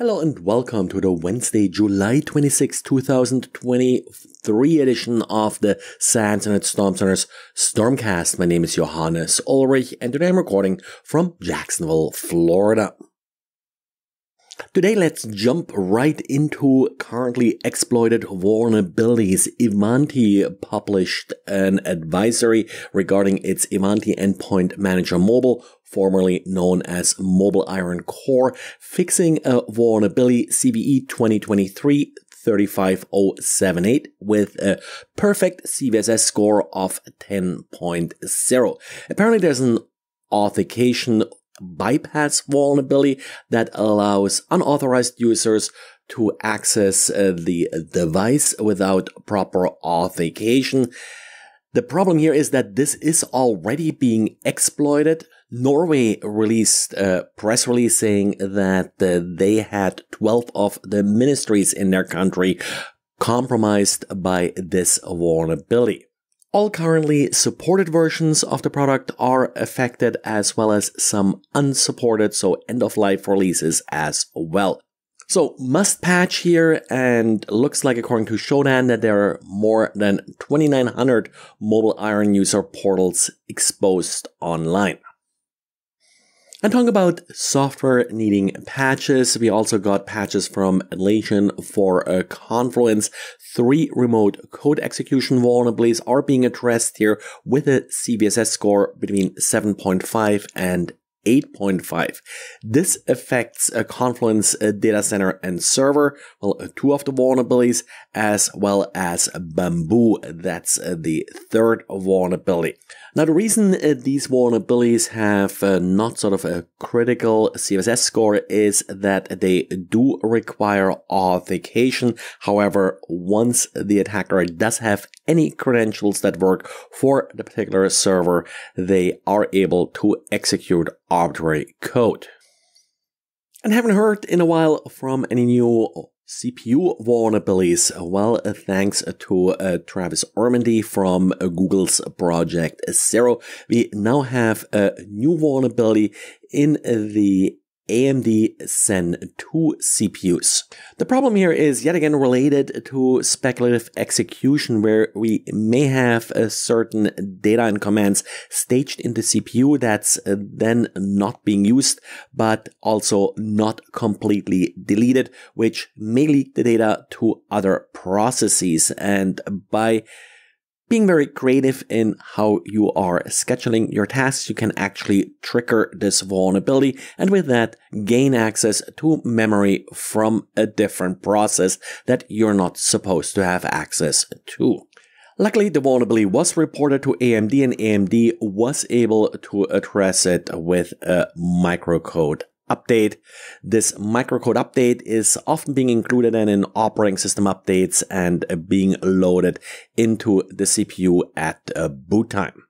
Hello and welcome to the Wednesday, July 26, 2023 edition of the SANS Internet Storm Center's Stormcast. My name is Johannes Ulrich and today I'm recording from Jacksonville, Florida. Today, let's jump right into currently exploited vulnerabilities. Ivanti published an advisory regarding its Ivanti Endpoint Manager Mobile, formerly known as Mobile Iron Core, fixing a vulnerability CVE 2023 35078 with a perfect CVSS score of 10.0. Apparently, there's an authentication bypass vulnerability that allows unauthorized users to access uh, the device without proper authentication. The problem here is that this is already being exploited. Norway released a press release saying that uh, they had 12 of the ministries in their country compromised by this vulnerability. All currently supported versions of the product are affected as well as some unsupported, so end of life releases as well. So must patch here and looks like according to Shodan that there are more than 2900 mobile iron user portals exposed online. And talking about software needing patches, we also got patches from Atlassian for a Confluence. Three remote code execution vulnerabilities are being addressed here with a CVSS score between 7.5 and 8.5. This affects a Confluence a data center and server, well, uh, two of the vulnerabilities, as well as Bamboo. That's uh, the third vulnerability. Now, the reason uh, these vulnerabilities have uh, not sort of a critical CVSS score is that they do require authentication. However, once the attacker does have any credentials that work for the particular server, they are able to execute arbitrary code. And haven't heard in a while from any new CPU vulnerabilities. Well, thanks to uh, Tavis Ormandy from Google's Project Zero, we now have a new vulnerability in the AMD Zen 2 CPUs. The problem here is yet again related to speculative execution where we may have a certain data and commands staged in the CPU that's uh, then not being used, but also not completely deleted, which may leak the data to other processes. And by being very creative in how you are scheduling your tasks, you can actually trigger this vulnerability and with that gain access to memory from a different process that you're not supposed to have access to. Luckily, the vulnerability was reported to AMD and AMD was able to address it with a microcode update. This microcode update is often being included in operating system updates and uh, being loaded into the CPU at uh, boot time.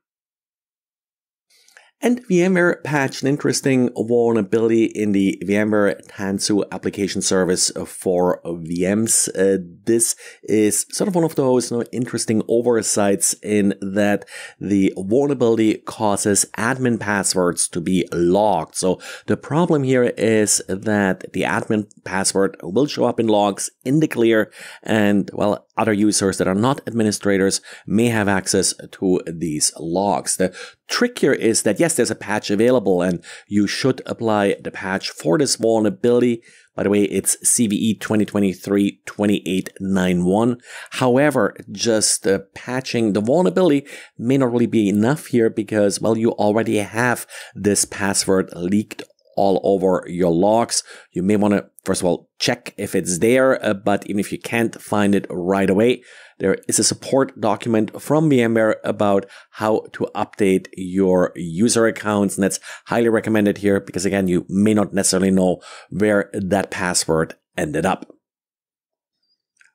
And VMware patched an interesting vulnerability in the VMware Tanzu application service for VMs. Uh, this is sort of one of those you know, interesting oversights in that the vulnerability causes admin passwords to be logged. So the problem here is that the admin password will show up in logs in the clear and well, other users that are not administrators may have access to these logs. The trick here is that yes, there's a patch available and you should apply the patch for this vulnerability. By the way, it's CVE 2023-2891. However, just uh, patching the vulnerability may not really be enough here because, well, you already have this password leaked all over your logs. You may want to, first of all, check if it's there, uh, but even if you can't find it right away, there is a support document from VMware about how to update your user accounts. And that's highly recommended here because again, you may not necessarily know where that password ended up.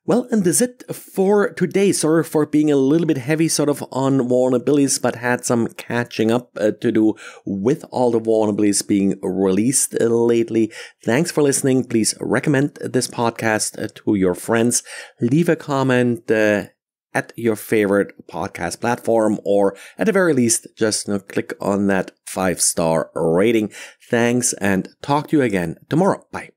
Well, and that's it for today. Sorry for being a little bit heavy sort of on vulnerabilities, but had some catching up uh, to do with all the vulnerabilities being released uh, lately. Thanks for listening. Please recommend this podcast uh, to your friends. Leave a comment uh, at your favorite podcast platform, or at the very least, just you know, click on that five star rating. Thanks and talk to you again tomorrow. Bye.